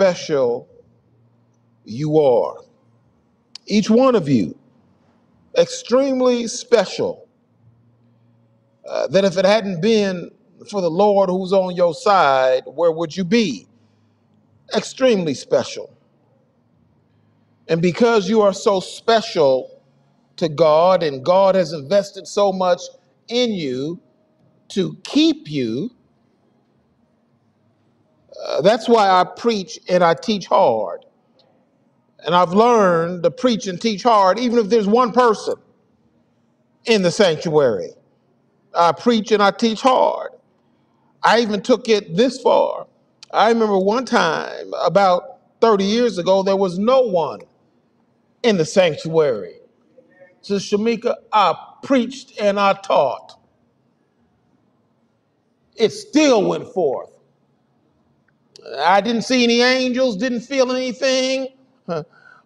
special you are. Each one of you, extremely special. Uh, that if it hadn't been for the Lord who's on your side, where would you be? Extremely special. And because you are so special to God and God has invested so much in you to keep you, uh, that's why I preach and I teach hard. And I've learned to preach and teach hard, even if there's one person in the sanctuary. I preach and I teach hard. I even took it this far. I remember one time, about 30 years ago, there was no one in the sanctuary. So, Shamika, I preached and I taught. It still went forth. I didn't see any angels, didn't feel anything.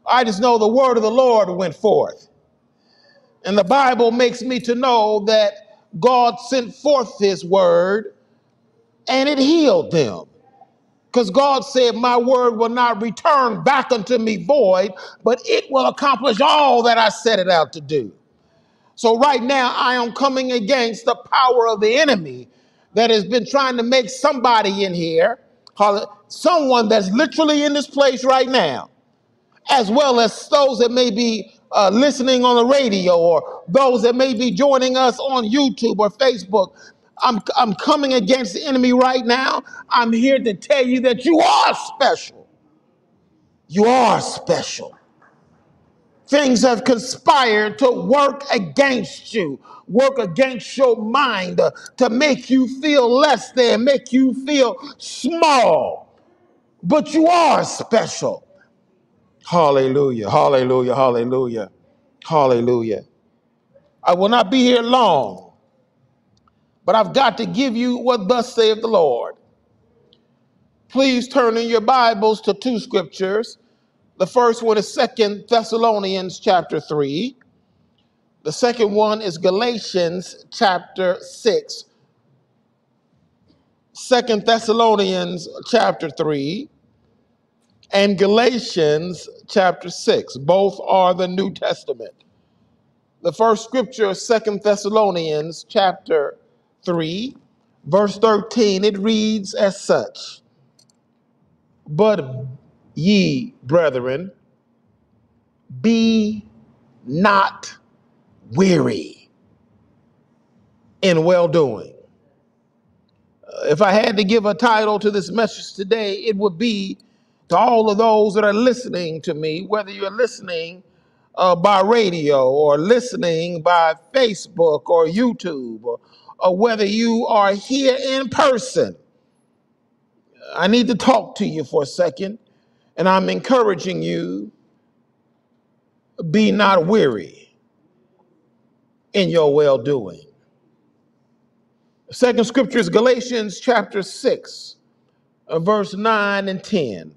I just know the word of the Lord went forth. And the Bible makes me to know that God sent forth his word and it healed them. Because God said, My word will not return back unto me void, but it will accomplish all that I set it out to do. So, right now, I am coming against the power of the enemy that has been trying to make somebody in here, someone that's literally in this place right now, as well as those that may be uh, listening on the radio or those that may be joining us on YouTube or Facebook. I'm, I'm coming against the enemy right now. I'm here to tell you that you are special. You are special. Things have conspired to work against you, work against your mind uh, to make you feel less than, make you feel small. But you are special. Hallelujah, hallelujah, hallelujah, hallelujah. I will not be here long, but I've got to give you what thus saith the Lord. Please turn in your Bibles to two scriptures. The first one is Second Thessalonians chapter 3. The second one is Galatians chapter 6. Second Thessalonians chapter 3 and Galatians chapter 6. Both are the New Testament. The first scripture is Second Thessalonians chapter 3, verse 13. It reads as such But ye, brethren, be not weary in well doing. If I had to give a title to this message today, it would be to all of those that are listening to me, whether you're listening uh, by radio or listening by Facebook or YouTube, or, or whether you are here in person. I need to talk to you for a second, and I'm encouraging you be not weary in your well doing. Second scripture is Galatians chapter 6, uh, verse 9 and 10.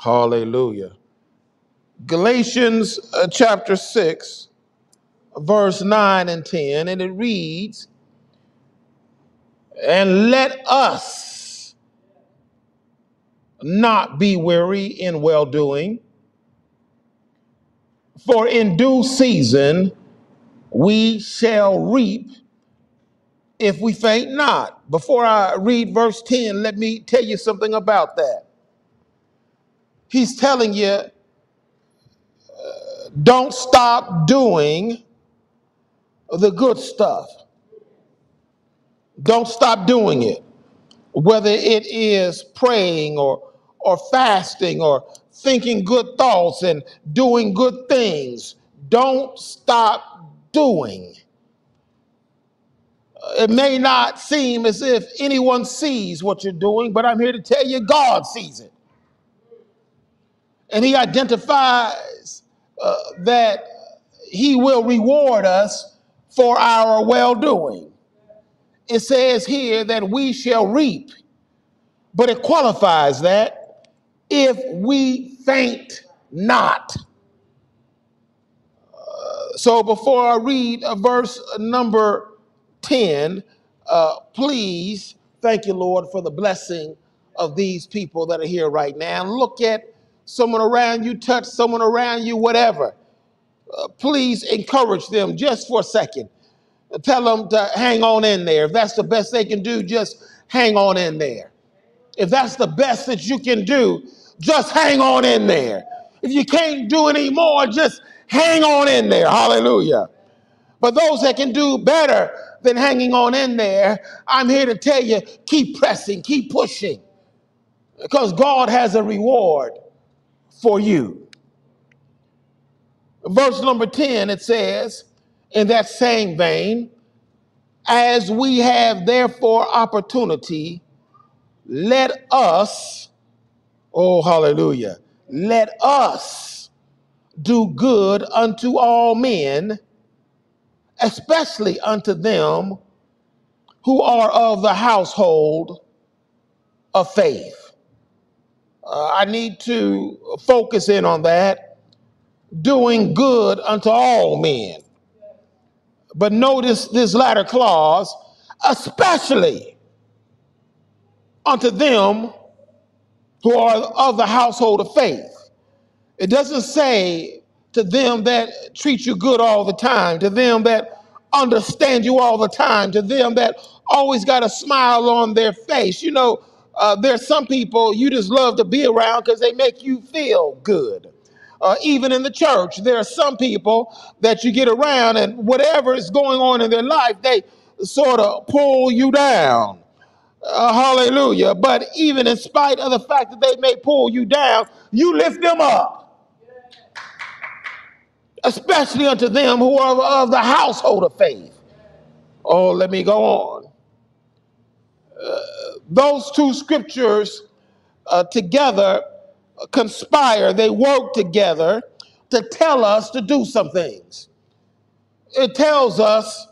Hallelujah. Galatians uh, chapter 6, verse 9 and 10, and it reads, And let us not be weary in well doing, for in due season we shall reap if we faint not. Before I read verse 10, let me tell you something about that. He's telling you, uh, don't stop doing the good stuff. Don't stop doing it. Whether it is praying or or fasting or thinking good thoughts and doing good things. Don't stop doing. It may not seem as if anyone sees what you're doing, but I'm here to tell you God sees it. And He identifies uh, that He will reward us for our well doing. It says here that we shall reap, but it qualifies that if we faint not. So before I read uh, verse number 10, uh, please thank you, Lord, for the blessing of these people that are here right now. Look at someone around you, touch someone around you, whatever. Uh, please encourage them just for a second. Tell them to hang on in there. If that's the best they can do, just hang on in there. If that's the best that you can do, just hang on in there. If you can't do any more, just hang on in there. Hallelujah. But those that can do better than hanging on in there, I'm here to tell you keep pressing, keep pushing, because God has a reward for you. Verse number 10, it says, in that same vein, as we have therefore opportunity, let us, oh, hallelujah, let us do good unto all men, especially unto them who are of the household of faith. Uh, I need to focus in on that. Doing good unto all men. But notice this latter clause, especially unto them who are of the household of faith. It doesn't say to them that treat you good all the time, to them that understand you all the time, to them that always got a smile on their face. You know, uh, there's some people you just love to be around because they make you feel good. Uh, even in the church, there are some people that you get around, and whatever is going on in their life, they sort of pull you down. Uh, hallelujah. But even in spite of the fact that they may pull you down, you lift them up, especially unto them who are of the household of faith. Oh, let me go on. Uh, those two scriptures uh, together conspire, they work together to tell us to do some things. It tells us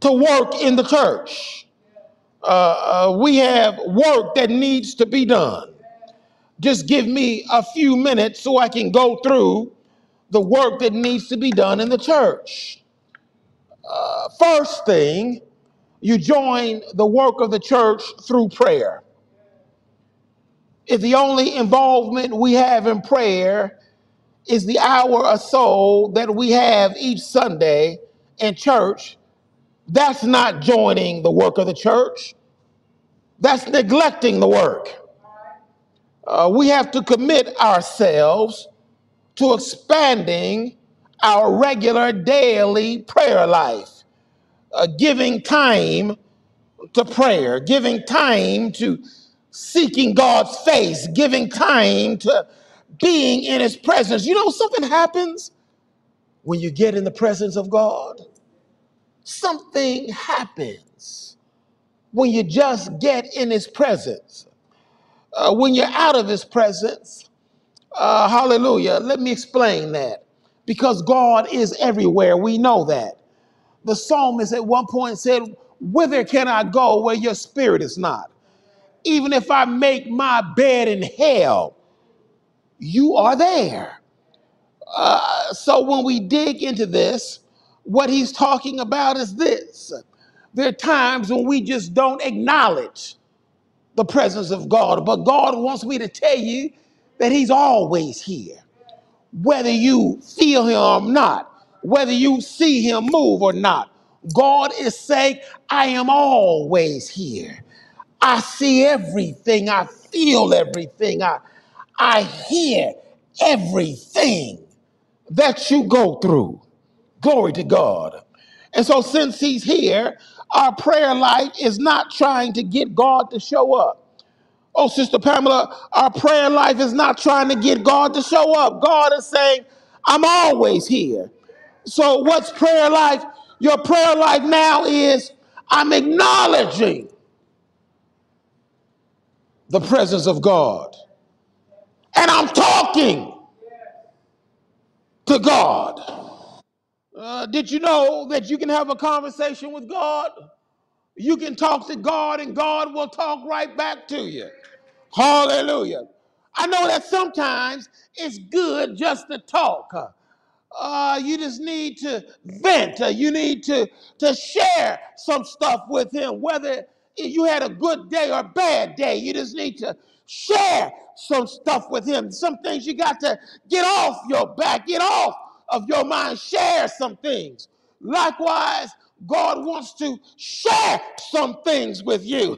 to work in the church. Uh, uh, we have work that needs to be done. Just give me a few minutes so I can go through the work that needs to be done in the church. Uh, first thing, you join the work of the church through prayer. If the only involvement we have in prayer is the hour or so that we have each Sunday in church, that's not joining the work of the church. That's neglecting the work. Uh, we have to commit ourselves to expanding our regular daily prayer life, uh, giving time to prayer, giving time to seeking God's face, giving time to being in his presence. You know, something happens when you get in the presence of God. Something happens when you just get in his presence. Uh, when you're out of his presence, uh, hallelujah. Let me explain that. Because God is everywhere, we know that. The psalmist at one point said, Whither can I go where your spirit is not? Even if I make my bed in hell, you are there. Uh, so when we dig into this, what he's talking about is this. There are times when we just don't acknowledge the presence of God, but God wants me to tell you that he's always here. Whether you feel him or not, whether you see him move or not, God is saying, I am always here. I see everything. I feel everything. I, I hear everything that you go through. Glory to God. And so, since He's here, our prayer life is not trying to get God to show up. Oh, Sister Pamela, our prayer life is not trying to get God to show up. God is saying, I'm always here. So, what's prayer life? Your prayer life now is I'm acknowledging the presence of God. And I'm talking to God. Uh, did you know that you can have a conversation with God? You can talk to God and God will talk right back to you. Hallelujah. I know that sometimes it's good just to talk. Uh, uh, you just need to vent. Uh, you need to, to share some stuff with him, whether you had a good day or a bad day. You just need to share some stuff with him. Some things you got to get off your back, get off of your mind, share some things. Likewise, God wants to share some things with you.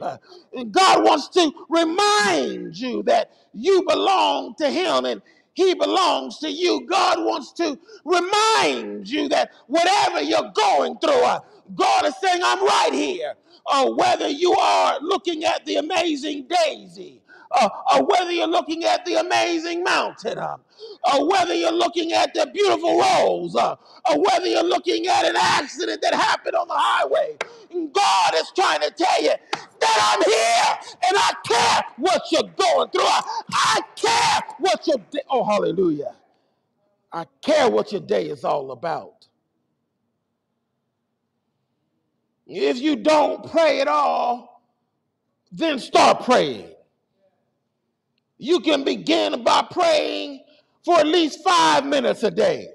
God wants to remind you that you belong to Him and He belongs to you. God wants to remind you that whatever you're going through, uh, God is saying, I'm right here. Or whether you are looking at the amazing daisy, uh, or whether you're looking at the amazing mountain, uh, or whether you're looking at the beautiful rose, uh, or whether you're looking at an accident that happened on the highway. God is trying to tell you that I'm here and I care what you're going through. I, I care what your day, oh hallelujah. I care what your day is all about. If you don't pray at all, then start praying. You can begin by praying for at least five minutes a day.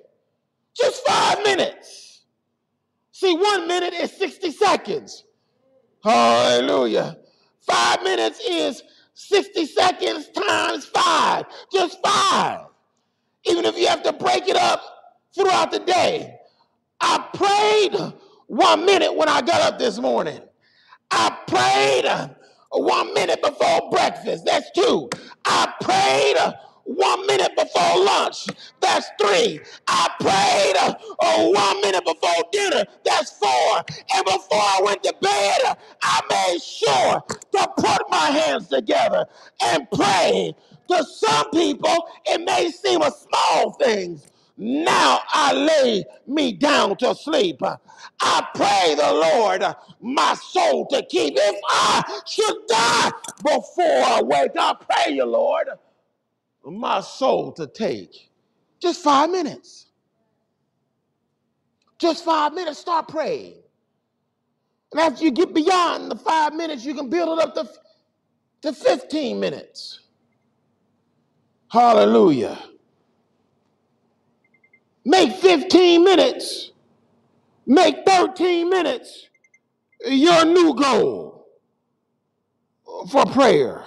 Just five minutes. See, one minute is 60 seconds. Hallelujah. Five minutes is 60 seconds times five. Just five. Even if you have to break it up throughout the day. I prayed one minute when I got up this morning. I prayed one minute before breakfast. That's two. I prayed uh, one minute before lunch. That's three. I prayed uh, uh, one minute before dinner. That's four. And before I went to bed, uh, I made sure to put my hands together and pray. To some people, it may seem a small thing, now I lay me down to sleep. I pray the Lord my soul to keep. If I should die before I wake, I pray you, Lord, my soul to take. Just five minutes. Just five minutes, start praying. And after you get beyond the five minutes, you can build it up to, to 15 minutes. Hallelujah. Make 15 minutes, make 13 minutes your new goal for prayer.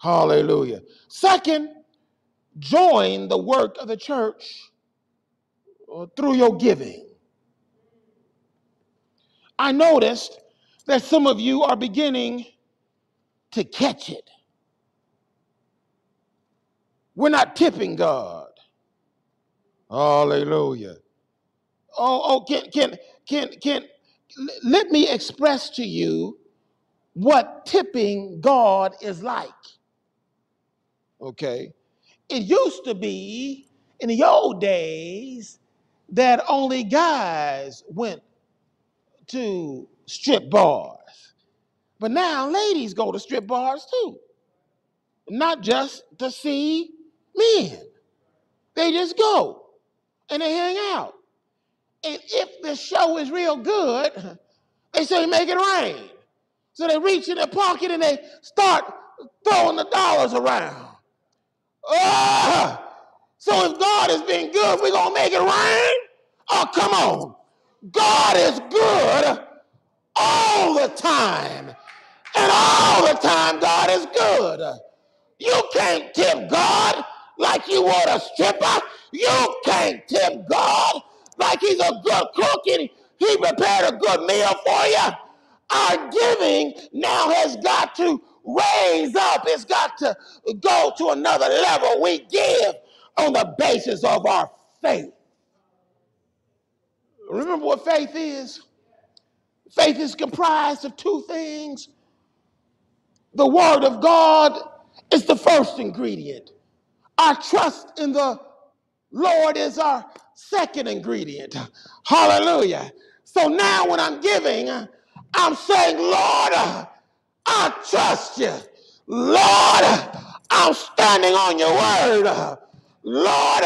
Hallelujah. Second, join the work of the church uh, through your giving. I noticed that some of you are beginning to catch it. We're not tipping God. Hallelujah. Oh, oh, can can can can let me express to you what tipping God is like. Okay. It used to be in the old days that only guys went to strip bars. But now ladies go to strip bars too. Not just to see men. They just go and they hang out. And if the show is real good, they say make it rain. So they reach in their pocket and they start throwing the dollars around. Ah! So if God has been good, we're going to make it rain? Oh, come on. God is good all the time. And all the time, God is good. You can't tip God like you would a stripper. You can't tip God like he's a good cook and he prepared a good meal for you. Our giving now has got to raise up. It's got to go to another level. We give on the basis of our faith. Remember what faith is? Faith is comprised of two things. The Word of God is the first ingredient. Our trust in the Lord is our second ingredient. Hallelujah. So now when I'm giving, I'm saying, Lord, I trust you. Lord, I'm standing on your word. Lord,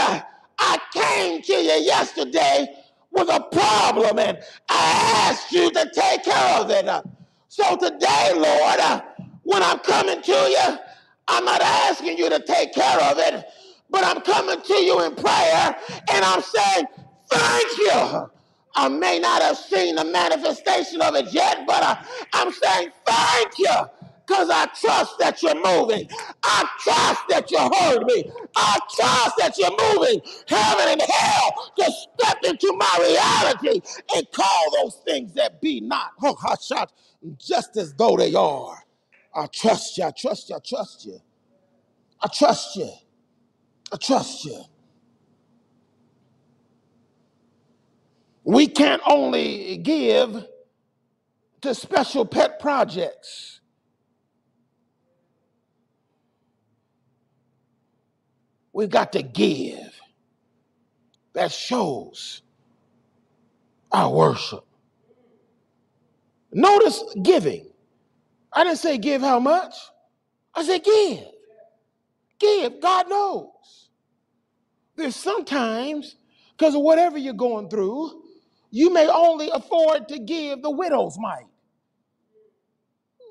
I came to you yesterday with a problem and I asked you to take care of it. So today, Lord, when I'm coming to you, I'm not asking you to take care of it, but I'm coming to you in prayer and I'm saying, Thank you. I may not have seen the manifestation of it yet, but I, I'm saying thank you because I trust that you're moving. I trust that you heard me. I trust that you're moving heaven and hell to step into my reality and call those things that be not, oh, hush, hush, just as though they are. I trust you. I trust you. I trust you. I trust you. I trust you. We can't only give to special pet projects. We've got to give. That shows our worship. Notice giving. I didn't say give how much. I said give. Give. God knows. There's sometimes, because of whatever you're going through, you may only afford to give the widow's mite.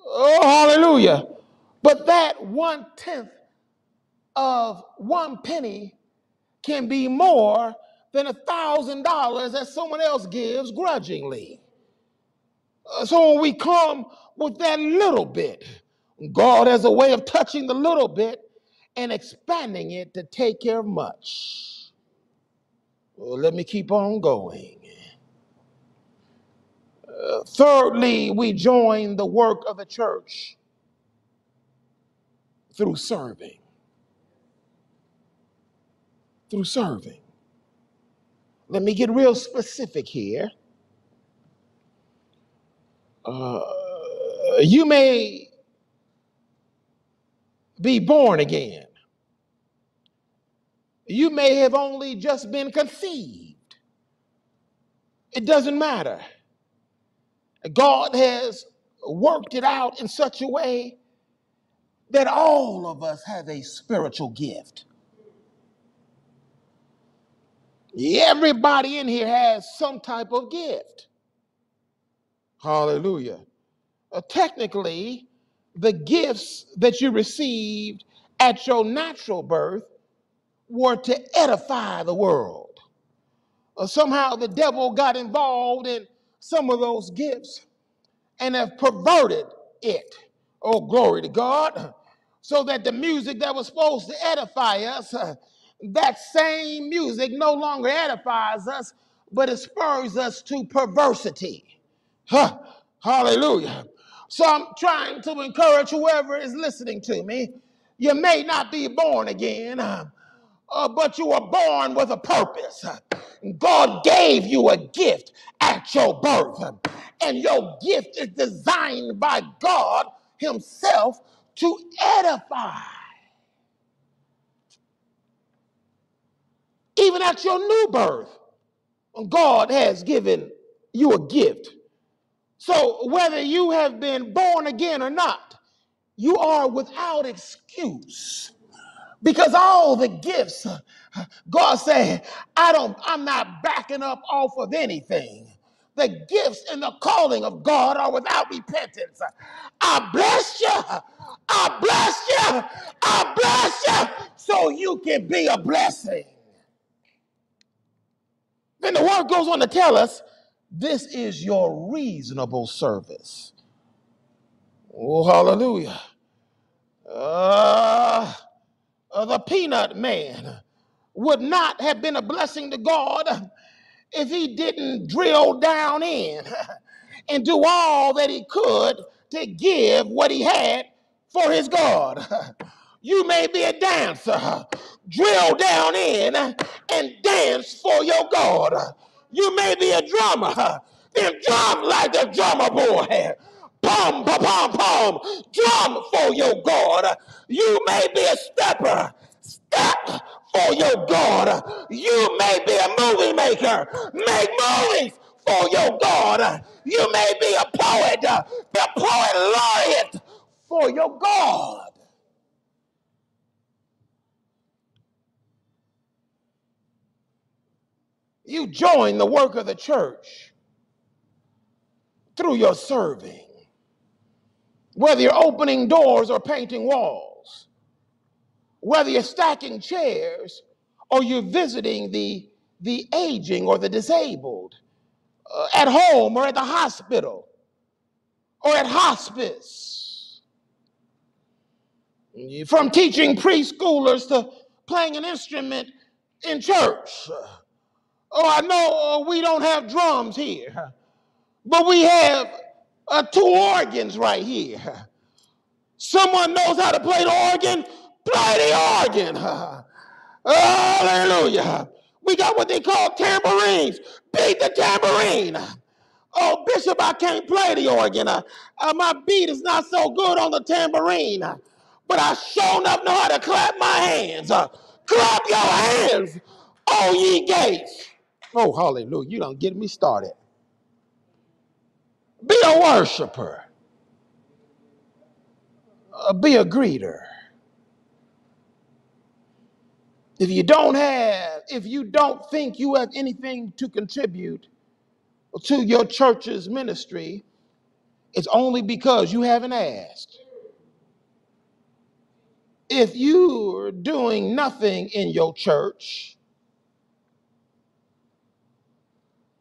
Oh, hallelujah. But that one tenth of one penny can be more than a thousand dollars that someone else gives grudgingly. Uh, So when we come with that little bit, God has a way of touching the little bit and expanding it to take care of much. Well, let me keep on going. Uh, thirdly, we join the work of the church through serving. Through serving. Let me get real specific here. Uh, you may be born again. You may have only just been conceived. It doesn't matter. God has worked it out in such a way that all of us have a spiritual gift. Everybody in here has some type of gift. Hallelujah. Uh, technically, the gifts that you received at your natural birth were to edify the world. Uh, somehow the devil got involved in some of those gifts and have perverted it. Oh, glory to God. So that the music that was supposed to edify us, uh, that same music no longer edifies us, but it spurs us to perversity. Huh. Hallelujah. So I'm trying to encourage whoever is listening to me. You may not be born again, uh, but you were born with a purpose. God gave you a gift at your birth, and your gift is designed by God Himself to edify. Even at your new birth, God has given you a gift. So whether you have been born again or not, you are without excuse. Because all the gifts god said i don't i'm not backing up off of anything. The gifts and the calling of god are without repentance. I bless you. I bless you. I bless you. So you can be a blessing. Then the word goes on to tell us this is your reasonable service oh hallelujah uh, uh, the peanut man would not have been a blessing to God if he didn't drill down in and do all that he could to give what he had for his God. You may be a dancer. Drill down in and dance for your God. You may be a drummer. Then drum like the drummer boy. Pum, pum, pum, pum. Drum for your God. You may be a stepper. Step for your God. You may be a movie maker. Make movies for your God. You may be a poet. Be a poet laureate for your God. You join the work of the church through your serving. Whether you're opening doors or painting walls, whether you're stacking chairs or you're visiting the, the aging or the disabled, uh, at home or at the hospital or at hospice. from teaching preschoolers to playing an instrument in church. Oh, I know uh, we don't have drums here, but we have uh, two organs right here. Someone knows how to play the organ, play the organ. Hallelujah. We got what they call tambourines. Beat the tambourine. Oh, Bishop, I can't play the organ. Uh, uh, my beat is not so good on the tambourine. Uh, but I sure enough know how to clap my hands. Uh, clap your hands, oh ye gates. Oh, hallelujah. You don't get me started. Be a worshiper. Uh, be a greeter. If you don't have, if you don't think you have anything to contribute to your church's ministry, it's only because you haven't asked. If you're doing nothing in your church,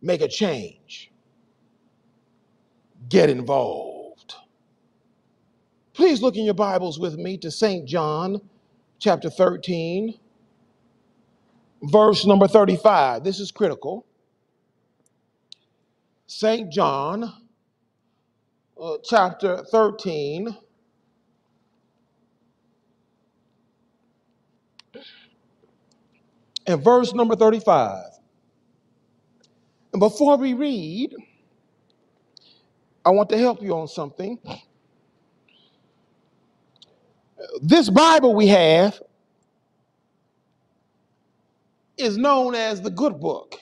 make a change. Get involved. Please look in your Bibles with me to St. John chapter 13, verse number 35. This is critical. St. John uh, chapter 13, and verse number 35. Before we read, I want to help you on something. This Bible we have is known as the good book.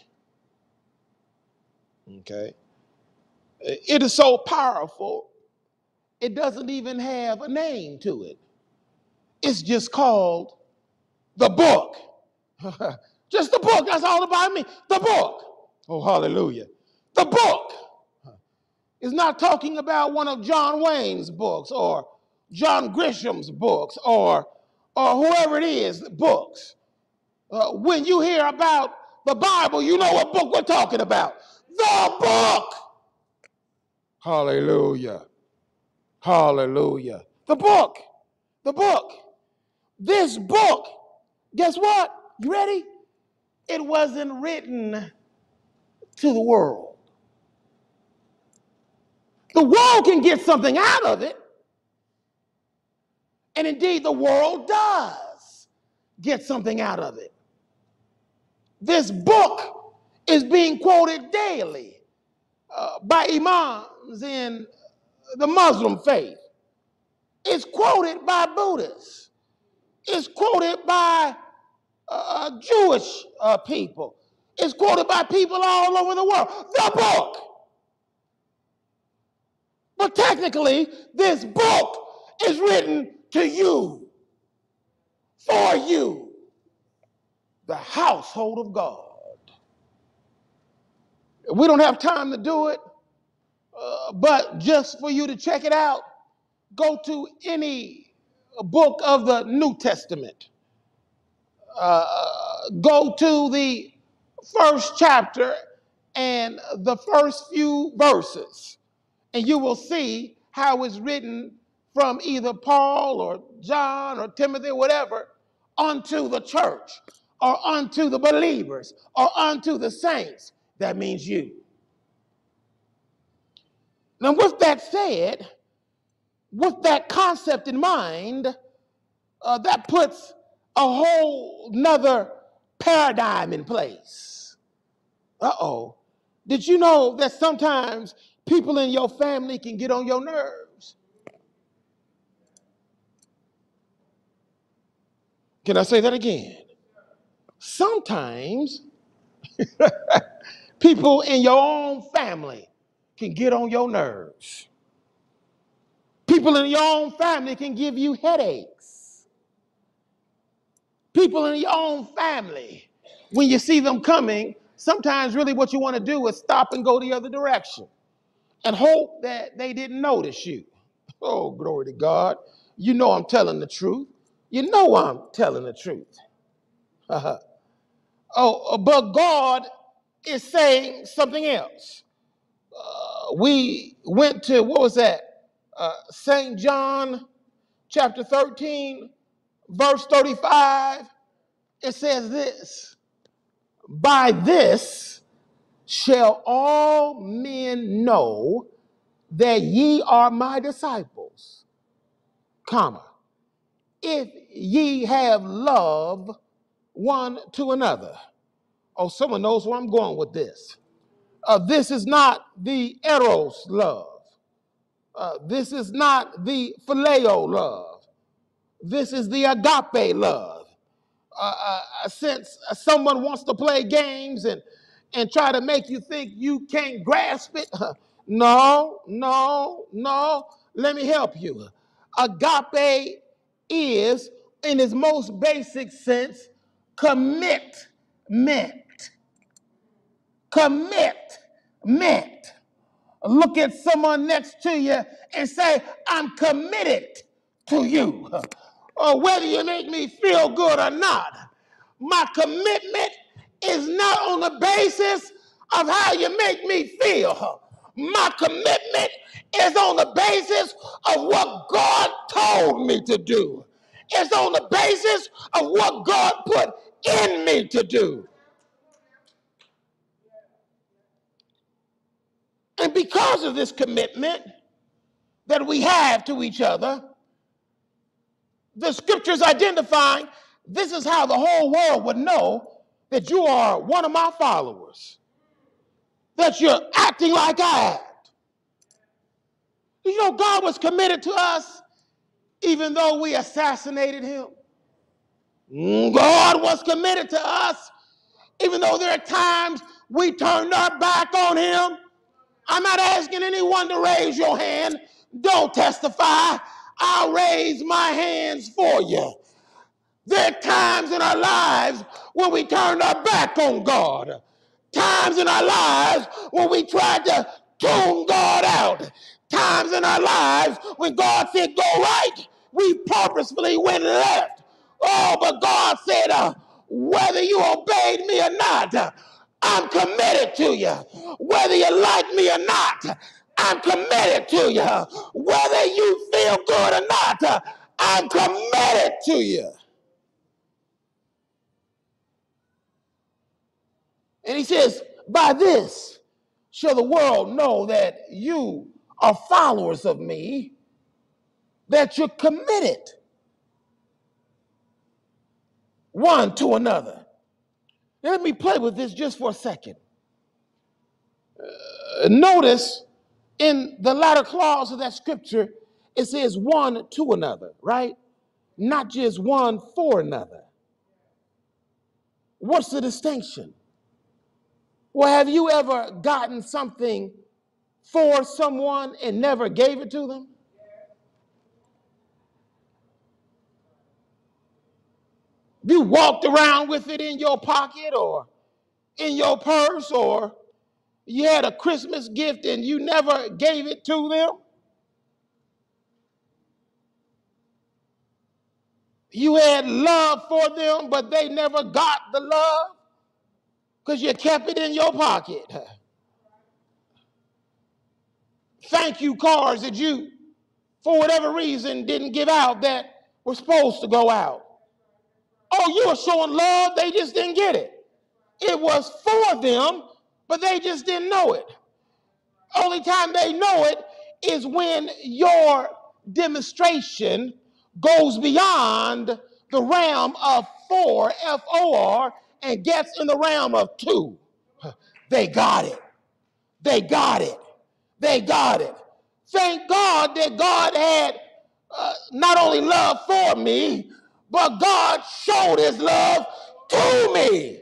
Okay. It is so powerful, it doesn't even have a name to it. It's just called the book. just the book. That's all about me. The book. Oh, hallelujah. The book is not talking about one of John Wayne's books or John Grisham's books or, or whoever it is, books. Uh, when you hear about the Bible, you know what book we're talking about. The book. Hallelujah. Hallelujah. The book. The book. This book, guess what? You ready? It wasn't written to the world. The world can get something out of it. And indeed, the world does get something out of it. This book is being quoted daily uh, by imams in the Muslim faith. It's quoted by Buddhists. It's quoted by uh, uh Jewish uh, people. It's quoted by people all over the world. The book. But technically, this book is written to you, for you, the household of God. We don't have time to do it, uh, but just for you to check it out, go to any book of the New Testament. Uh, go to the first chapter and the first few verses, and you will see how it's written from either Paul or John or Timothy whatever unto the church or unto the believers or unto the saints. That means you. Now, with that said, with that concept in mind, uh, that puts a whole nother paradigm in place. Uh oh. Did you know that sometimes people in your family can get on your nerves? Can I say that again? Sometimes people in your own family can get on your nerves. People in your own family can give you headaches. People in your own family, when you see them coming, sometimes really what you want to do is stop and go the other direction and hope that they didn't notice you. Oh, glory to God. You know I'm telling the truth. You know I'm telling the truth. oh, but God is saying something else. Uh, we went to, what was that? Uh, St. John chapter 13, verse 35, it says this By this shall all men know that ye are my disciples, comma, if ye have love one to another. Oh, someone knows where I'm going with this. Uh, this is not the eros love. Uh, this is not the phileo love. This is the agape love. Since uh, someone wants to play games and and try to make you think you can't grasp it, no, no, no. Let me help you. Agape is, in its most basic sense, commitment. Commitment. Look at someone next to you and say, I'm committed to you. Or whether you make me feel good or not, my commitment is not on the basis of how you make me feel. My commitment is on the basis of what God told me to do. It's on the basis of what God put in me to do. And because of this commitment that we have to each other, the scriptures identifying this is how the whole world would know that you are one of my followers, that you're acting like I act. You know, God was committed to us even though we assassinated him. Mm, God was committed to us even though there are times we turned our back on him. I'm not asking anyone to raise your hand. Don't testify. I'll raise my hands for you. There are times in our lives when we turned our back on God. Times in our lives when we tried to tune God out. Times in our lives when God said, go right, we purposefully went left. Oh, but God said, uh, whether you obeyed me or not, I'm committed to you. Whether you like me or not, I'm committed to you. Whether you feel good or not, I'm committed to you. And he says, By this shall the world know that you are followers of me, that you're committed one to another. Now, let me play with this just for a second. Uh, notice in the latter clause of that scripture, it says one to another, right? Not just one for another. What's the distinction? Well, have you ever gotten something for someone and never gave it to them? You walked around with it in your pocket or in your purse, or you had a Christmas gift and you never gave it to them. You had love for them, but they never got the love because you kept it in your pocket. Thank you cards that you, for whatever reason, didn't give out that were supposed to go out. Oh, you were showing love, they just didn't get it. It was for them, but they just didn't know it. Only time they know it is when your demonstration goes beyond the realm of four, F O R, and gets in the realm of two. They got it. They got it. They got it. Thank God that God had uh, not only love for me, but God showed his love to me.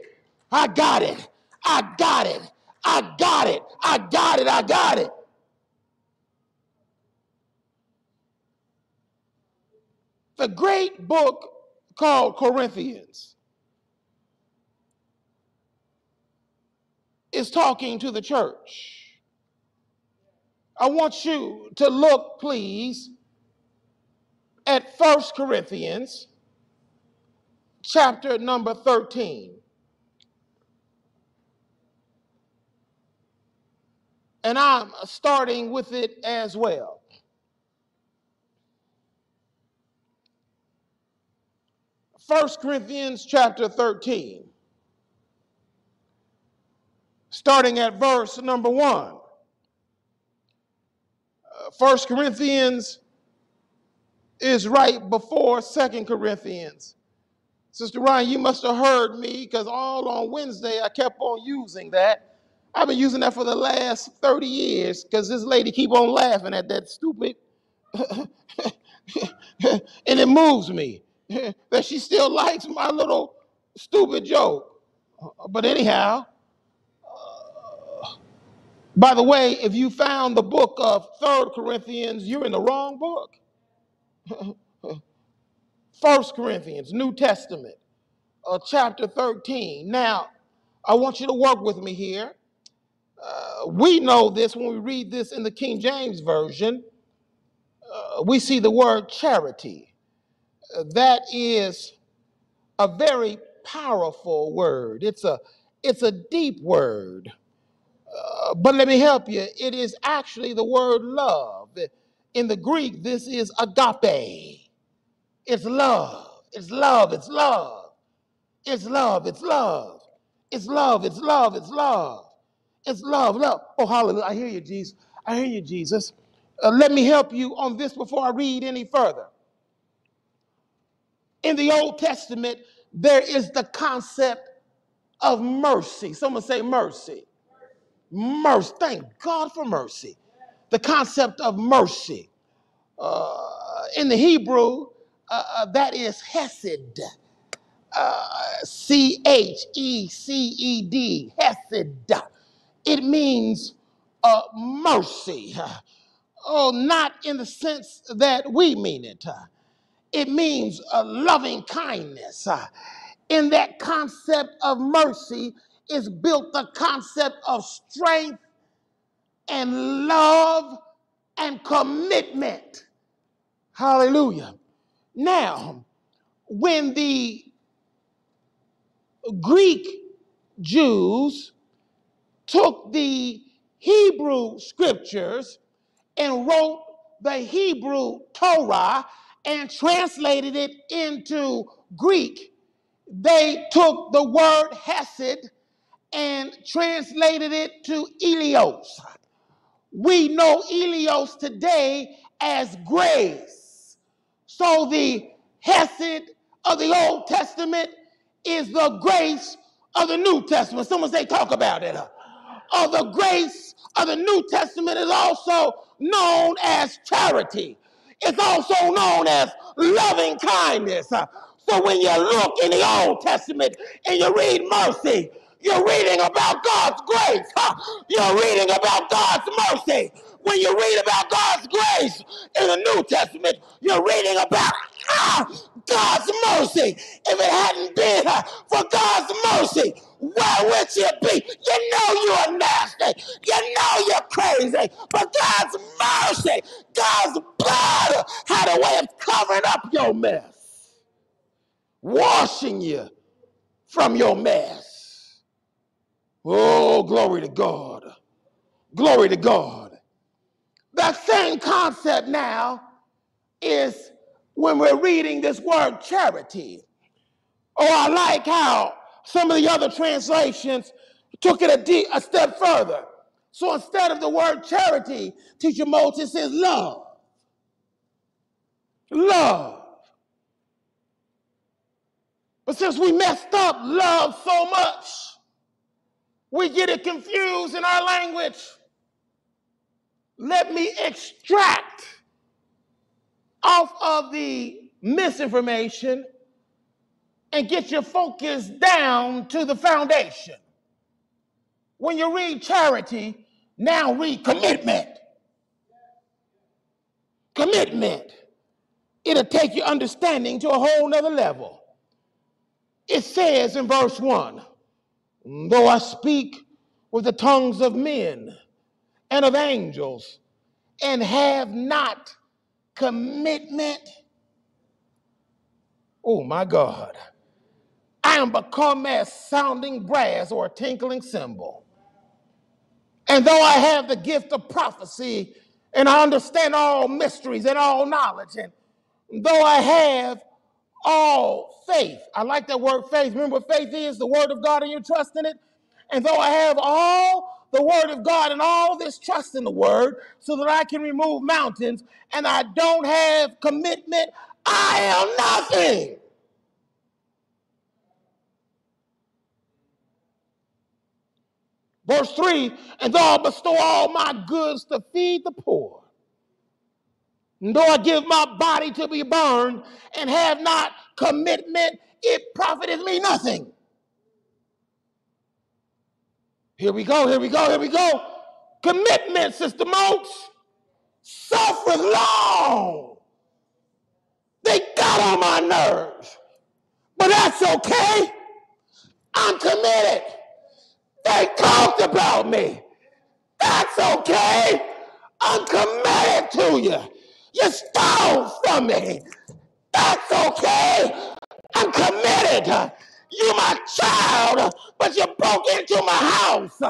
I got it. I got it. I got it. I got it. I got it. The great book called Corinthians is talking to the church. I want you to look, please, at First Corinthians chapter number 13. And I'm starting with it as well. First Corinthians chapter 13, starting at verse number 1. First Corinthians is right before Second Corinthians. Sister Ryan, you must have heard me because all on Wednesday I kept on using that. I've been using that for the last 30 years because this lady keep on laughing at that stupid and it moves me that she still likes my little stupid joke. But anyhow, by the way, if you found the book of Third Corinthians, you're in the wrong book. First Corinthians, New Testament, uh, chapter 13. Now, I want you to work with me here. Uh, we know this when we read this in the King James Version. Uh, we see the word charity. Uh, that is a very powerful word. It's a it's a deep word. Uh, but let me help you. It is actually the word love. In the Greek, this is agape. It's love. It's love. It's love. It's love. It's love. It's love. It's love. It's love. It's love. Love. Oh, hallelujah. I hear you, Jesus. I hear you, Jesus. Uh, let me help you on this before I read any further. In the Old Testament, there is the concept of mercy. Someone say mercy. Mercy. Thank God for mercy. The concept of mercy. Uh, in the Hebrew, uh, uh, that is Hesed. Uh, C H E C E D. Hesed. It means uh, mercy. Oh, not in the sense that we mean it. It means a loving kindness. In that concept of mercy is built the concept of strength and love and commitment. Hallelujah. Now, when the Greek Jews took the Hebrew scriptures and wrote the Hebrew Torah and translated it into Greek, they took the word Hesed and translated it to eleos. We know eleos today as grace. So the Hesed of the Old Testament is the grace of the New Testament. Someone say, talk about it. Of the grace of the New Testament is also known as charity. It's also known as loving kindness. So when you look in the Old Testament and you read mercy, you're reading about God's grace. You're reading about God's mercy. When you read about God's grace in the New Testament, you're reading about God's mercy. If it hadn't been for God's mercy, where would you be? You know you're nasty. You know you're crazy. But God's mercy, God's blood had a way of covering up your mess, washing you from your mess. Oh, glory to God. Glory to God. That same concept now is when we're reading this word charity. Oh, I like how some of the other translations took it a, a step further. So instead of the word charity, Teacher Moses says love. Love. But since we messed up love so much, we get it confused in our language. Let me extract off of the misinformation and get your focus down to the foundation. When you read charity, now read commitment. Commitment. It'll take your understanding to a whole nother level. It says in verse 1 Though I speak with the tongues of men and of angels and have not commitment, oh my God, am become as sounding brass or a tinkling cymbal. And though I have the gift of prophecy and I understand all mysteries and all knowledge, and though I have all faith. I like that word faith. Remember faith is? The word of God and you trust in it. And though I have all the word of God and all this trust in the word so that I can remove mountains and I don't have commitment, I am nothing. Verse 3 And though I bestow all my goods to feed the poor, and though I give my body to be burned and have not commitment, it profiteth me nothing. Here we go, here we go, here we go. Commitment, Sister Monks, suffereth long. They got on my nerves, but that's okay. I'm committed. They talked about me. That's okay. I'm committed to you. You stole from me. That's okay. I'm committed. You my child, but you broke into my house.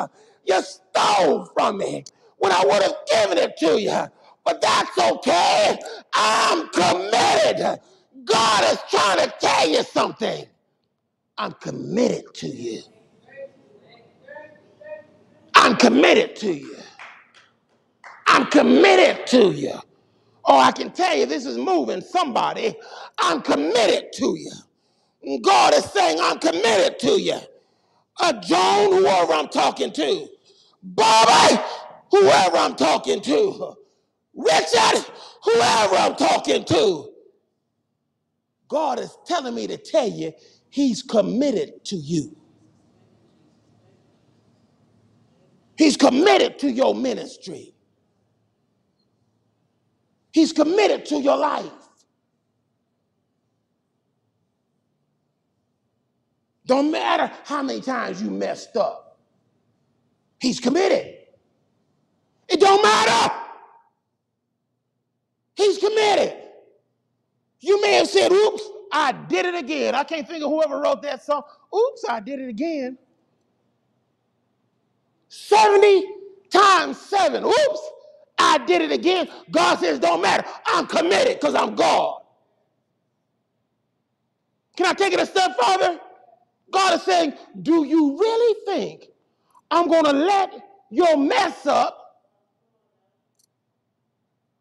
You stole from me when I would have given it to you. But that's okay. I'm committed. God is trying to tell you something. I'm committed to you. I'm committed to you. I'm committed to you. Oh, I can tell you this is moving somebody. I'm committed to you. God is saying, I'm committed to you. Uh, Joan, whoever I'm talking to. Bobby, whoever I'm talking to. Richard, whoever I'm talking to. God is telling me to tell you, He's committed to you. He's committed to your ministry. He's committed to your life. Don't matter how many times you messed up. He's committed. It don't matter. He's committed. You may have said, oops, I did it again. I can't think of whoever wrote that song. Oops, I did it again. 70 times 7. Oops, I did it again. God says, don't matter. I'm committed because I'm God. Can I take it a step further? God is saying, do you really think I'm going to let your mess up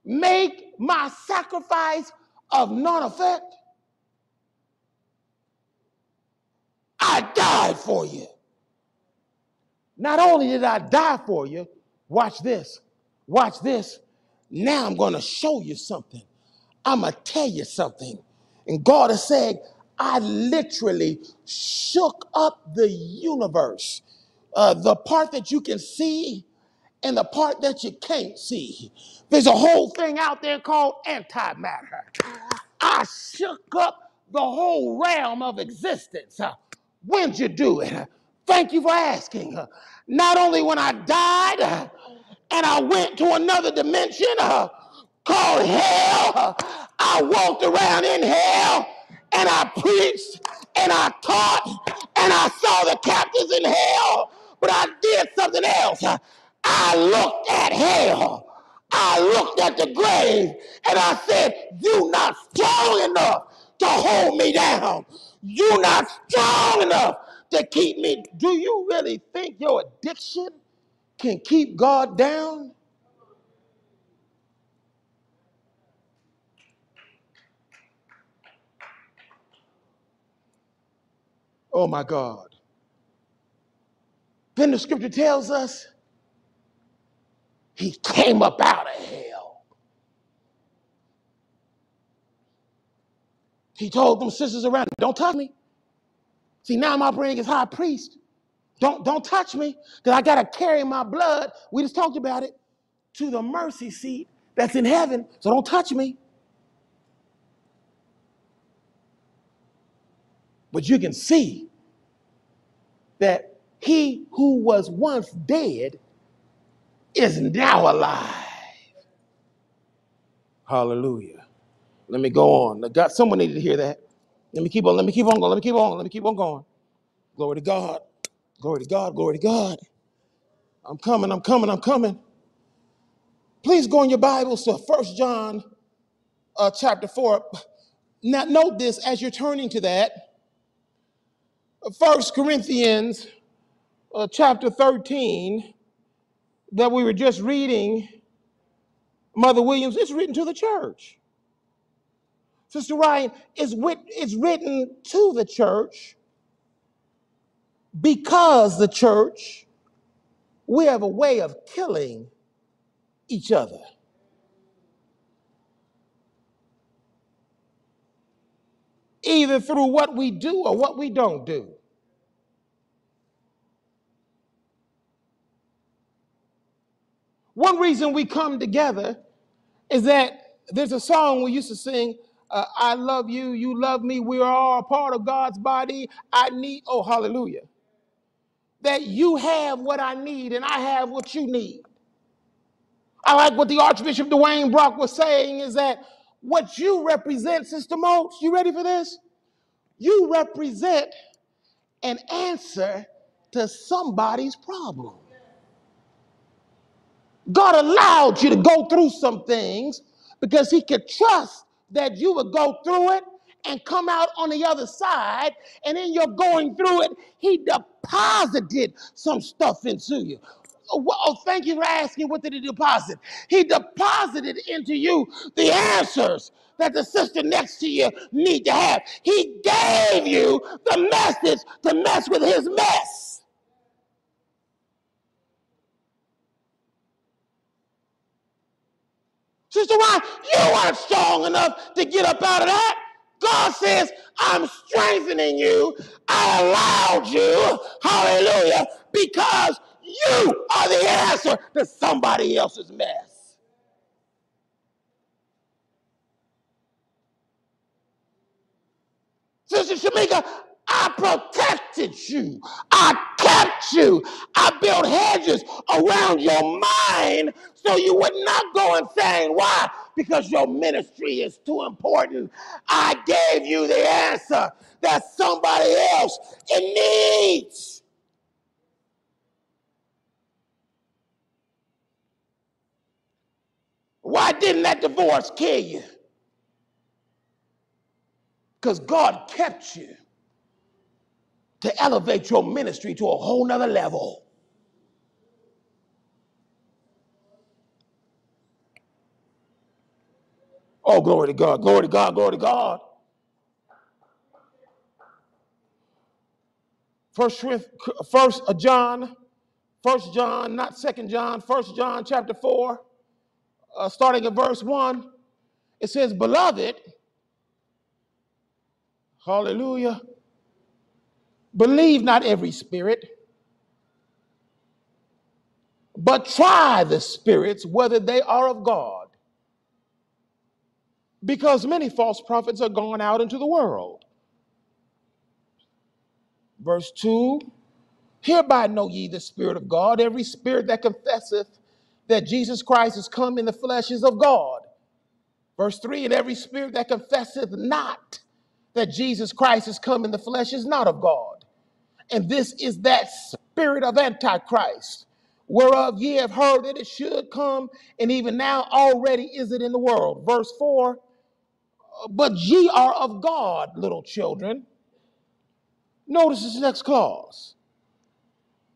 make my sacrifice of non effect? I died for you. Not only did I die for you, watch this, watch this. Now I'm going to show you something. I'm going to tell you something. And God is saying, I literally shook up the universe. Uh, the part that you can see and the part that you can't see. There's a whole thing out there called antimatter. I shook up the whole realm of existence. Uh, When'd you do it? Thank you for asking. Not only when I died and I went to another dimension uh, called hell, I walked around in hell and I preached and I taught and I saw the captives in hell, but I did something else. I looked at hell. I looked at the grave and I said, You're not strong enough to hold me down. You're not strong enough to keep me. Do you really think your addiction can keep God down? Oh my God. Then the scripture tells us he came up out of hell. He told them sisters around, don't touch me. See, now I'm operating as high priest. Don't don't touch me, because I gotta carry my blood. We just talked about it to the mercy seat that's in heaven. So don't touch me. But you can see that he who was once dead is now alive. Hallelujah. Let me go on. God, someone needed to hear that. Let me keep on. Let me keep on going. Let me keep on. Let me keep on going. Glory to God. Glory to God. Glory to God. I'm coming. I'm coming. I'm coming. Please go in your Bibles to First John uh, chapter 4. Now, note this as you're turning to that. First Corinthians uh, chapter 13 that we were just reading, Mother Williams, it's written to the church. Sister Ryan, it's, writ- it's written to the church because the church, we have a way of killing each other. Either through what we do or what we don't do. One reason we come together is that there's a song we used to sing uh, I love you, you love me, we are all a part of God's body. I need, oh, hallelujah. That you have what I need and I have what you need. I like what the Archbishop Dwayne Brock was saying is that what you represent, Sister Moats, you ready for this? You represent an answer to somebody's problem. God allowed you to go through some things because He could trust that you would go through it and come out on the other side. And in your going through it, He deposited some stuff into you. Oh, oh, thank you for asking what did he deposit? He deposited into you the answers that the sister next to you need to have. He gave you the message to mess with his mess. Sister Ryan, you weren't strong enough to get up out of that. God says, I'm strengthening you. I allowed you, hallelujah, because you are the answer to somebody else's mess. Sister Shamika, I protected you. I you. I built hedges around your mind so you would not go insane. Why? Because your ministry is too important. I gave you the answer that somebody else needs. Why didn't that divorce kill you? Because God kept you to elevate your ministry to a whole nother level. Oh, glory to God, glory to God, glory to God. First, first John, First John, not Second John, First John chapter four, uh, starting at verse one. It says, "Beloved, Hallelujah, believe not every spirit, but try the spirits whether they are of God, because many false prophets are gone out into the world." Verse two. Hereby know ye the Spirit of God. Every spirit that confesseth that Jesus Christ is come in the flesh is of God. Verse 3 And every spirit that confesseth not that Jesus Christ is come in the flesh is not of God. And this is that spirit of Antichrist, whereof ye have heard that it should come, and even now already is it in the world. Verse 4 But ye are of God, little children. Notice this next clause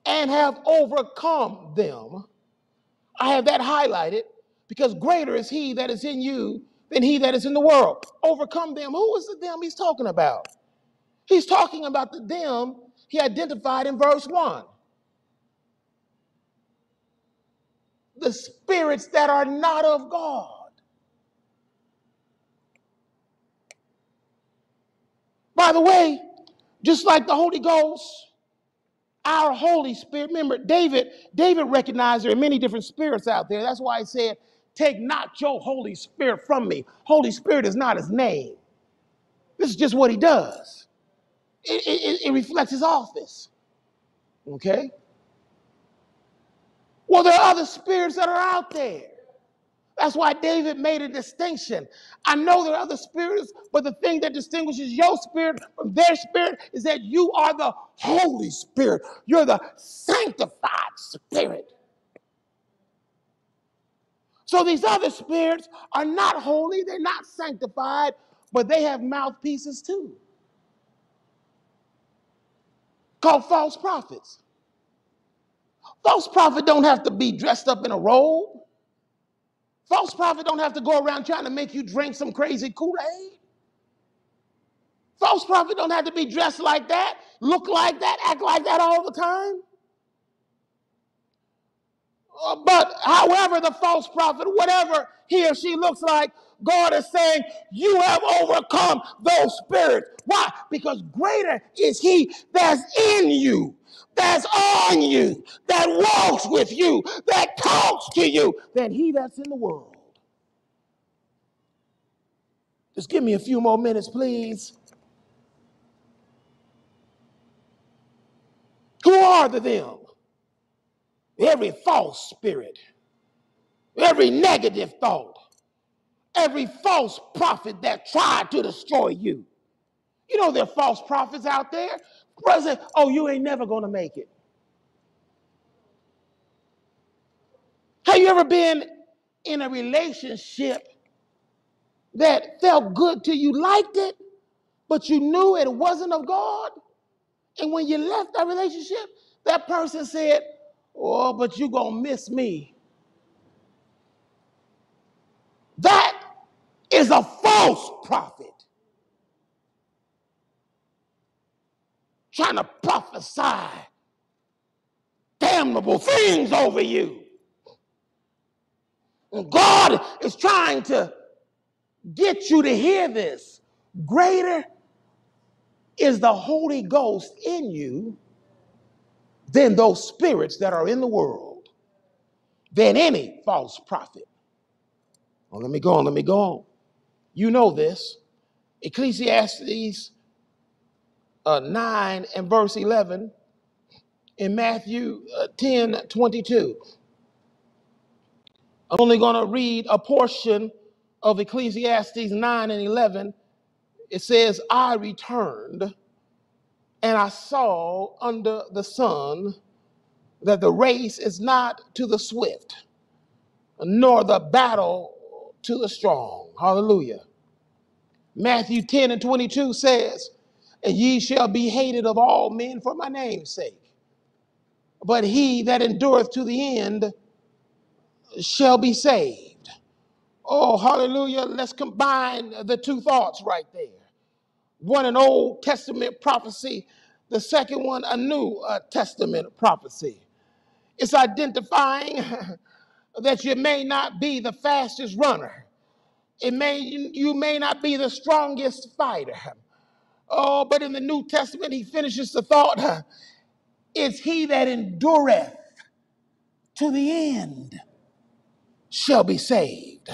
and have overcome them I have that highlighted because greater is he that is in you than he that is in the world. Overcome them. Who is the them he's talking about? He's talking about the them he identified in verse 1. The spirits that are not of God. By the way, just like the Holy Ghost, our Holy Spirit, remember, David, David recognized there are many different spirits out there. That's why he said, Take not your Holy Spirit from me. Holy Spirit is not his name. This is just what he does. It, it, it reflects his office. Okay? Well, there are other spirits that are out there. That's why David made a distinction. I know there are other spirits, but the thing that distinguishes your spirit from their spirit is that you are the Holy Spirit. You're the sanctified spirit. So these other spirits are not holy, they're not sanctified, but they have mouthpieces too, called false prophets. False prophet don't have to be dressed up in a robe. False prophet don't have to go around trying to make you drink some crazy Kool-Aid. False prophet don't have to be dressed like that, look like that, act like that all the time. Uh, But however, the false prophet, whatever he or she looks like, God is saying, You have overcome those spirits. Why? Because greater is he that's in you, that's on you, that walks with you, that talks to you, than he that's in the world. Just give me a few more minutes, please. Who are the them? Every false spirit, every negative thought, every false prophet that tried to destroy you. You know there are false prophets out there. Brother, oh, you ain't never gonna make it. Have you ever been in a relationship that felt good to you, liked it, but you knew it wasn't of God? And when you left that relationship, that person said, Oh, but you gonna miss me. That is a false prophet trying to prophesy damnable things over you. And God is trying to get you to hear this. Greater is the Holy Ghost in you than those spirits that are in the world, than any false prophet. Well, let me go on, let me go on. You know this. Ecclesiastes uh, 9 and verse 11 in Matthew uh, 10 22. I'm only going to read a portion of Ecclesiastes 9 and 11. It says, I returned and I saw under the sun that the race is not to the swift, nor the battle to the strong. Hallelujah. Matthew 10 and 22 says, And ye shall be hated of all men for my name's sake. But he that endureth to the end shall be saved. Oh, hallelujah. Let's combine the two thoughts right there. One, an Old Testament prophecy, the second one, a New uh, Testament prophecy. It's identifying that you may not be the fastest runner. It may you may not be the strongest fighter. Oh, but in the New Testament, he finishes the thought: "It's he that endureth to the end shall be saved."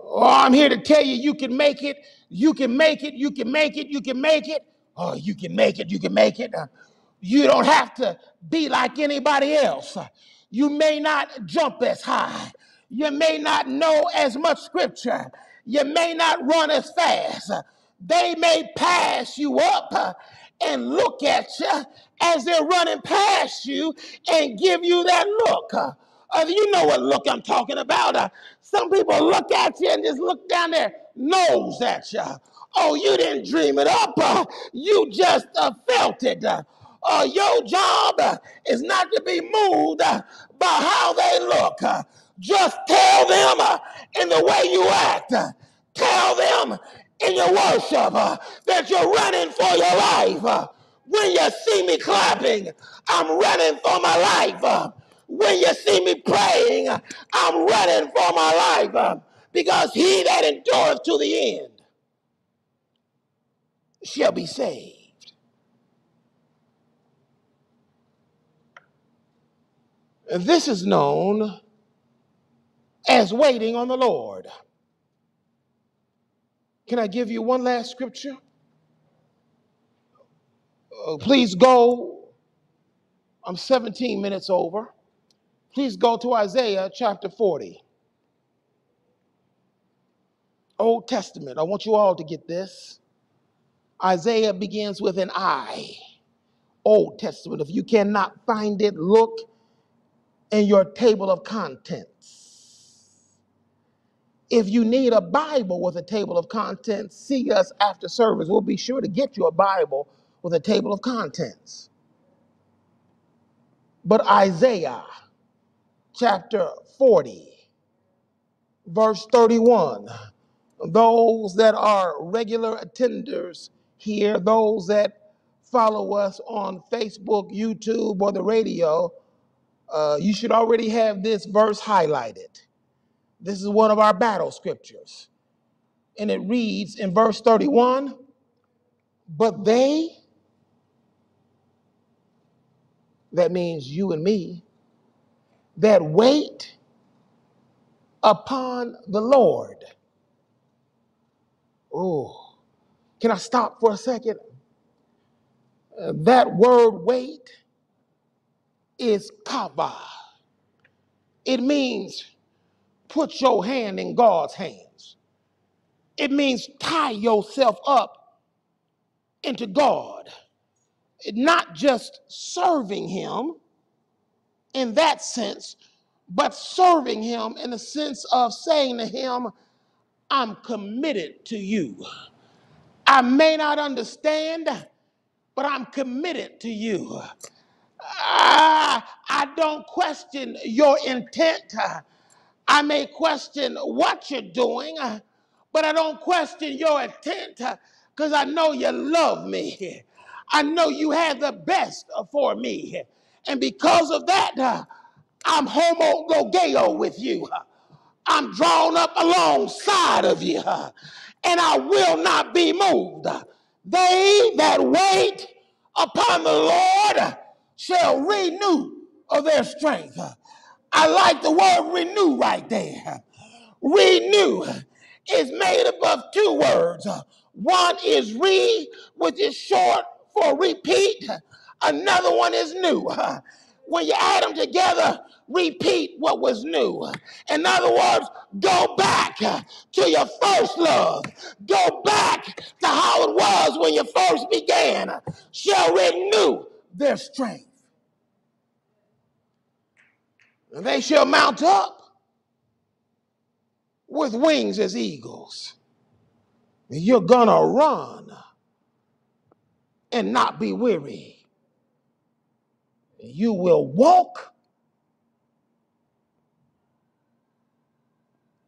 Oh, I'm here to tell you, you can make it. You can make it. You can make it. You can make it. Oh, you can make it. You can make it. You don't have to be like anybody else. You may not jump as high. You may not know as much scripture. You may not run as fast. They may pass you up and look at you as they're running past you and give you that look. Uh, you know what look I'm talking about. Uh, some people look at you and just look down their nose at you. Oh, you didn't dream it up. Uh, you just uh, felt it. Uh, uh, your job is not to be moved by how they look. Just tell them uh, in the way you act. Tell them in your worship uh, that you're running for your life. Uh, when you see me clapping, I'm running for my life. When you see me praying, I'm running for my life. Because he that endureth to the end shall be saved. This is known as waiting on the Lord. Can I give you one last scripture? Uh, please go. I'm 17 minutes over. Please go to Isaiah chapter 40. Old Testament. I want you all to get this. Isaiah begins with an I. Old Testament. If you cannot find it, look in your table of contents. If you need a Bible with a table of contents, see us after service. We'll be sure to get you a Bible with a table of contents. But Isaiah chapter 40, verse 31, those that are regular attenders here, those that follow us on Facebook, YouTube, or the radio, uh, you should already have this verse highlighted. This is one of our battle scriptures. And it reads in verse 31 But they, that means you and me, that wait upon the Lord. Oh, can I stop for a second? That word wait is kava. It means put your hand in God's hands. It means tie yourself up into God, not just serving Him in that sense, but serving Him in the sense of saying to Him, I'm committed to you. I may not understand, but I'm committed to you. I, I don't question your intent. I may question what you're doing, uh, but I don't question your intent uh, because I know you love me. I know you have the best for me. And because of that, uh, I'm homo homologeo with you. I'm drawn up alongside of you, uh, and I will not be moved. They that wait upon the Lord shall renew of their strength. I like the word renew right there. Renew is made up of two words. One is re, which is short for repeat. Another one is new. When you add them together, repeat what was new. In other words, go back to your first love. Go back to how it was when you first began. Shall renew their strength. And they shall mount up with wings as eagles. And You're gonna run and not be weary. You will walk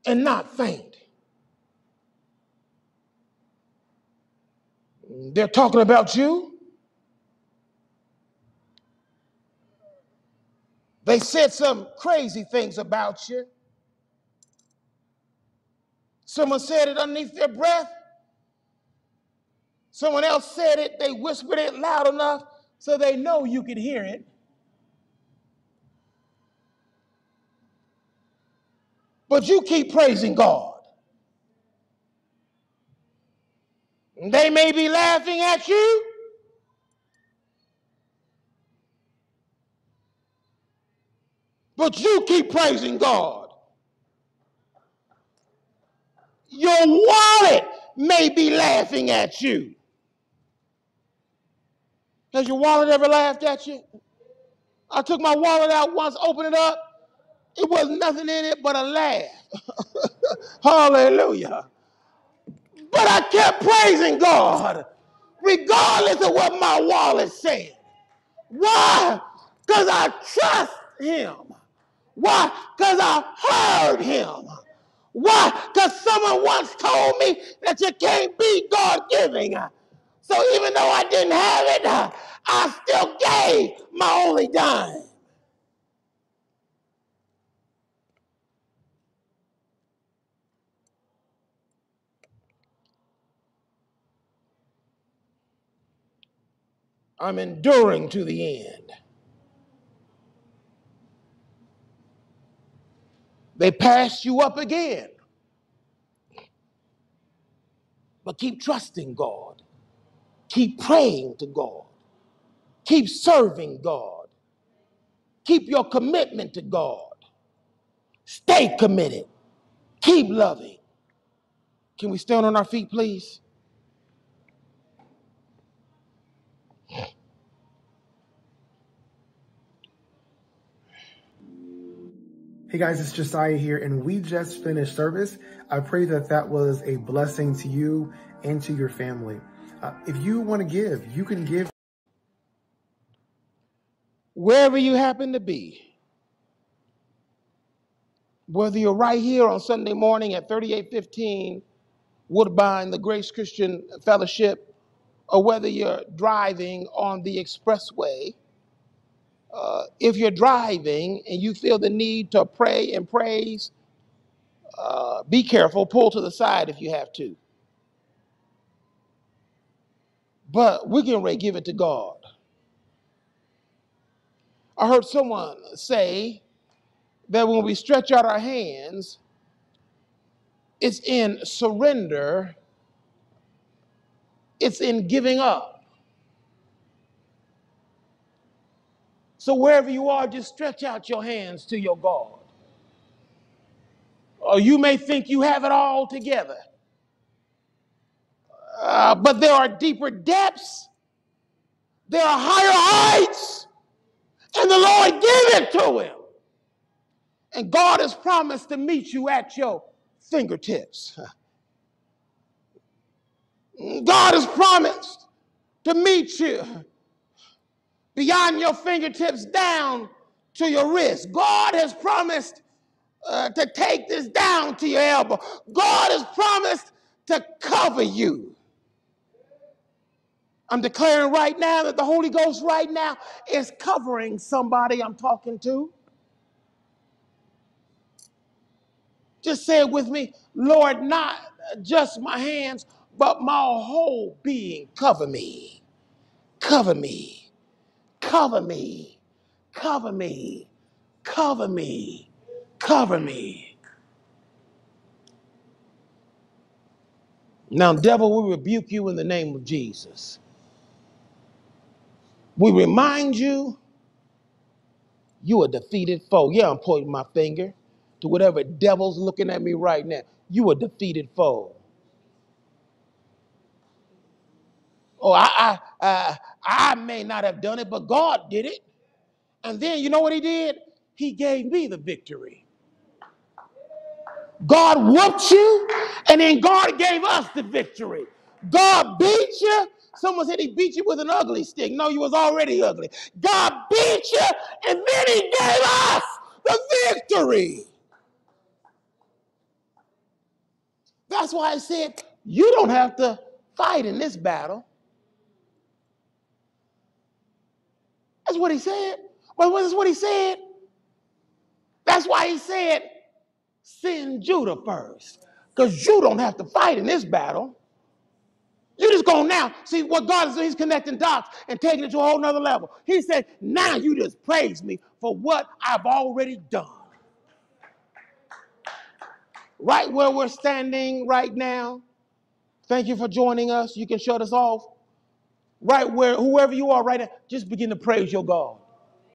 and not faint. They're talking about you. They said some crazy things about you. Someone said it underneath their breath. Someone else said it, they whispered it loud enough so they know you could hear it. But you keep praising God. They may be laughing at you, but you keep praising God. Your wallet may be laughing at you. Has your wallet ever laughed at you? I took my wallet out once, opened it up. It was nothing in it but a laugh. Hallelujah. But I kept praising God, regardless of what my wallet said. Why? Because I trust Him. Why? Because I heard Him. Why? Because someone once told me that you can't be God giving. So even though I didn't have it, I still gave my only dime. I'm enduring to the end. They pass you up again. But keep trusting God. Keep praying to God. Keep serving God. Keep your commitment to God. Stay committed. Keep loving. Can we stand on our feet, please? Hey guys, it's Josiah here, and we just finished service. I pray that that was a blessing to you and to your family. Uh, if you want to give, you can give. Wherever you happen to be, whether you're right here on Sunday morning at 3815 Woodbine, the Grace Christian Fellowship, or whether you're driving on the expressway, uh, if you're driving and you feel the need to pray and praise, uh, be careful, pull to the side if you have to. But we're getting ready to give it to God. I heard someone say that when we stretch out our hands, it's in surrender, it's in giving up. So wherever you are, just stretch out your hands to your God. Or you may think you have it all together, uh, but there are deeper depths, there are higher heights, and the Lord gave it to him. And God has promised to meet you at your fingertips. God has promised to meet you beyond your fingertips down to your wrist. God has promised uh, to take this down to your elbow. God has promised to cover you. I'm declaring right now that the Holy Ghost right now is covering somebody I'm talking to. Just say it with me Lord, not just my hands, but my whole being. Cover me, cover me, cover me, cover me, cover me, cover me. Now, devil, we rebuke you in the name of Jesus. We remind you, you a defeated foe. Yeah, I'm pointing my finger to whatever devil's looking at me right now. You a defeated foe. Oh, I, I, uh, I may not have done it, but God did it. And then you know what he did? He gave me the victory. God whooped you, and then God gave us the victory. God beat you. Someone said he beat you with an ugly stick. No, you was already ugly. God beat you, and then he gave us the victory. That's why I said you don't have to fight in this battle. That's what he said. Well, that's what he said. That's why he said, send Judah first. Because you don't have to fight in this battle. You just go now. See what God is doing, He's connecting dots and taking it to a whole nother level. He said, now you just praise me for what I've already done. Right where we're standing right now. Thank you for joining us. You can shut us off. Right where, whoever you are right now, just begin to praise your God.